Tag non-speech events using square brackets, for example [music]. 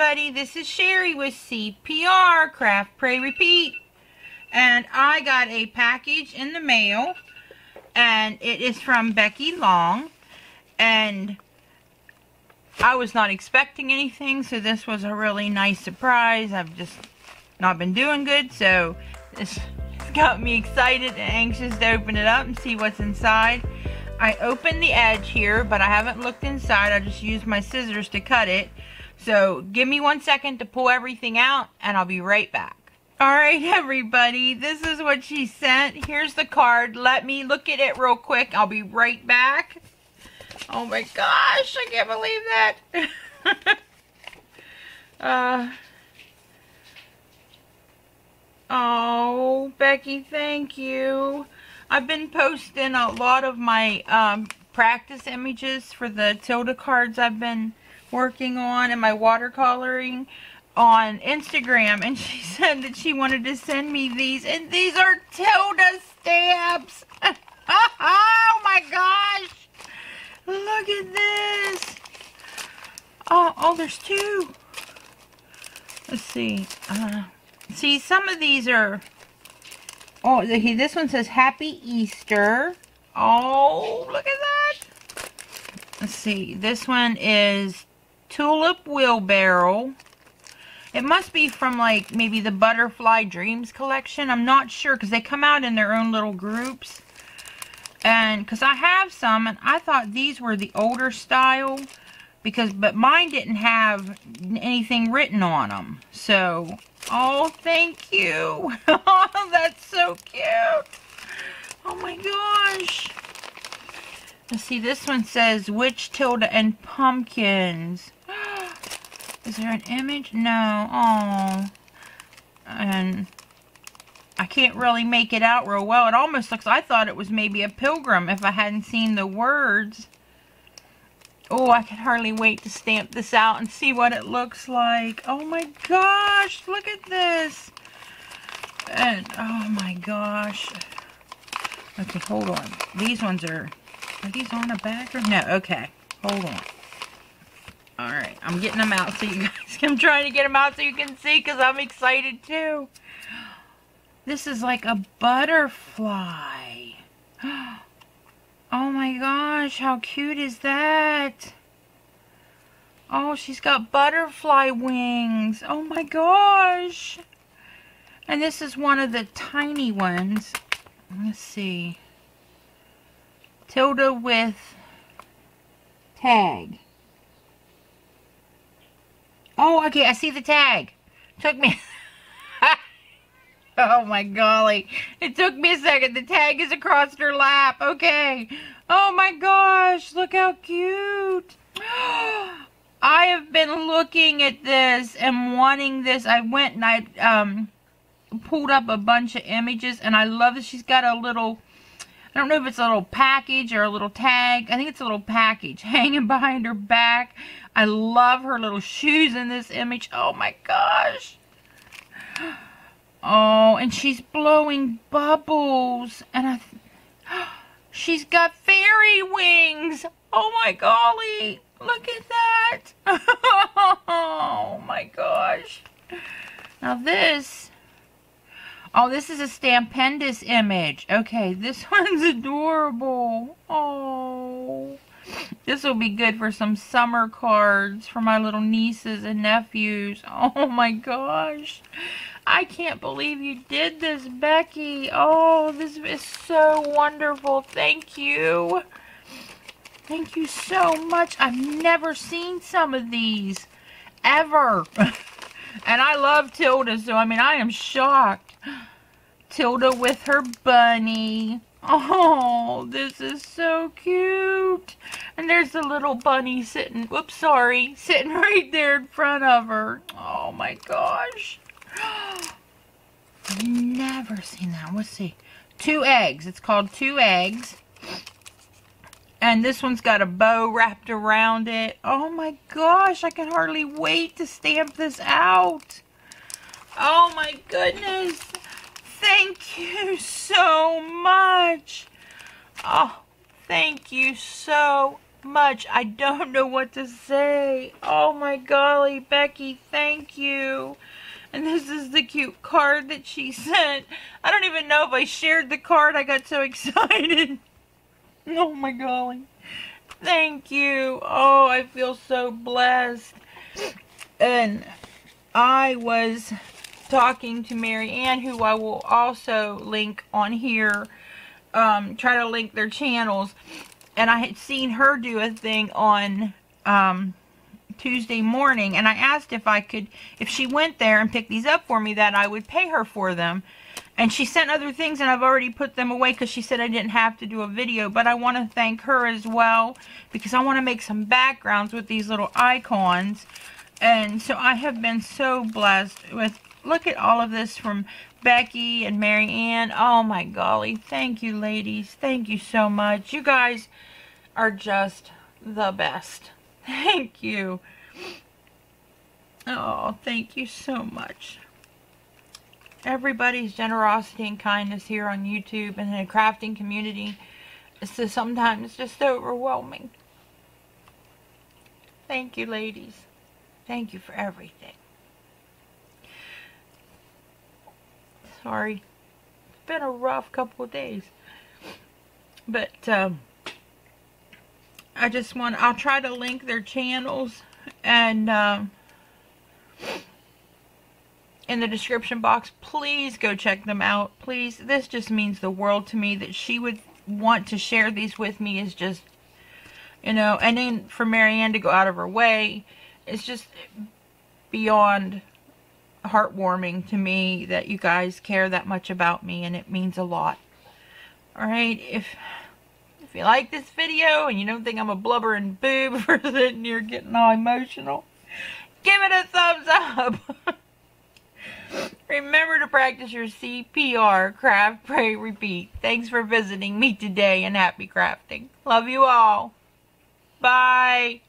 everybody. This is Sherry with CPR, Craft, Pray, Repeat. And I got a package in the mail. And it is from Becky Long. And I was not expecting anything, so this was a really nice surprise. I've just not been doing good, so this [laughs] got me excited and anxious to open it up and see what's inside. I opened the edge here, but I haven't looked inside. I just used my scissors to cut it. So give me one second to pull everything out, and I'll be right back. Alright, everybody. This is what she sent. Here's the card. Let me look at it real quick. I'll be right back. Oh my gosh, I can't believe that. [laughs] uh... Oh, Becky, thank you. I've been posting a lot of my um, practice images for the Tilda cards I've been working on and my watercoloring on Instagram and [laughs] she said that she wanted to send me these and these are Tilda stamps. [laughs] oh my gosh. Look at this. Oh, oh, there's two. Let's see. Uh, see, some of these are Oh, this one says Happy Easter. Oh, look at that. Let's see. This one is Tulip Wheelbarrow. It must be from like maybe the Butterfly Dreams collection. I'm not sure because they come out in their own little groups. And because I have some and I thought these were the older style because but mine didn't have anything written on them. So Oh, thank you. Oh, [laughs] that's so cute. Oh my gosh. Let's see, this one says Witch Tilda and Pumpkins. Is there an image? No. Oh. And I can't really make it out real well. It almost looks, I thought it was maybe a pilgrim if I hadn't seen the words. Oh, I can hardly wait to stamp this out and see what it looks like. Oh my gosh, look at this. And, oh my gosh. Okay, hold on. These ones are, are these on the back or no? Okay, hold on. Alright, I'm getting them out so you guys, I'm trying to get them out so you can see because I'm excited too. This is like a butterfly. [gasps] Oh my gosh, how cute is that? Oh, she's got butterfly wings. Oh my gosh. And this is one of the tiny ones. Let's see. Tilda with tag. Oh, okay, I see the tag. Took me... [laughs] Oh my golly. It took me a second. The tag is across her lap. Okay. Oh my gosh. Look how cute. [gasps] I have been looking at this and wanting this. I went and I um, pulled up a bunch of images and I love that she's got a little, I don't know if it's a little package or a little tag. I think it's a little package [laughs] hanging behind her back. I love her little shoes in this image. Oh my gosh. Oh, and she's blowing bubbles. And I... [gasps] She's got fairy wings. Oh my golly. Look at that. [laughs] Oh my gosh. Now this... Oh, this is a Stampendous image. Okay, this [laughs] one's adorable. Oh. This will be good for some summer cards for my little nieces and nephews. [laughs] Oh my gosh. I can't believe you did this, Becky. Oh, this is so wonderful. Thank you. Thank you so much. I've never seen some of these. Ever. [laughs] and I love Tilda, so I mean, I am shocked. [gasps] Tilda with her bunny. Oh, this is so cute. There's the little bunny sitting, whoops, sorry, sitting [laughs] right there in front of her. Oh my gosh. [gasps] Never seen that. Let's see. Two eggs. It's called Two Eggs. And this one's got a bow wrapped around it. Oh my gosh, I can hardly wait to stamp this out. Oh my goodness. Thank you so much. Oh, thank you so much. I don't know what to say. Oh my golly, Becky, thank you. And this is the cute card that she [laughs] sent. I don't even know if I shared the card. I got so [laughs] excited. Oh my golly. Thank you. Oh, I feel so blessed. And I was talking to Marianne, who I will also link on here, um, try to link their channels. And I had seen her do a thing on um, Tuesday morning, and I asked if I could, if she went there and picked these up for me, that I would pay her for them. And she sent other things, and I've already put them away because she said I didn't have to do a video. But I want to thank her as well because I want to make some backgrounds with these little icons. And so I have been so blessed with, look at all of this from Becky and Marianne. Oh my golly. Thank you, ladies. Thank you so much. You guys are just the best. [laughs] Thank you. Oh, thank you so much everybody's generosity and kindness here on YouTube and in the crafting community is just sometimes just overwhelming. Thank you, ladies. Thank you for everything. Sorry. It's been a rough couple of days. But, um, I just want, I'll try to link their channels and, um, in the description box. Please go check them out. Please. This just means the world to me that she would want to share these with me is just, you know, and then for Marianne to go out of her way, it's just beyond heartwarming to me that you guys care that much about me and it means a lot. Alright, if if you like this video and you don't think I'm a blubbering boob [laughs] for sitting here getting all emotional, give it a thumbs up. [laughs] Remember to practice your CPR, craft, pray, repeat. Thanks for visiting me today and happy crafting. Love you all. Bye.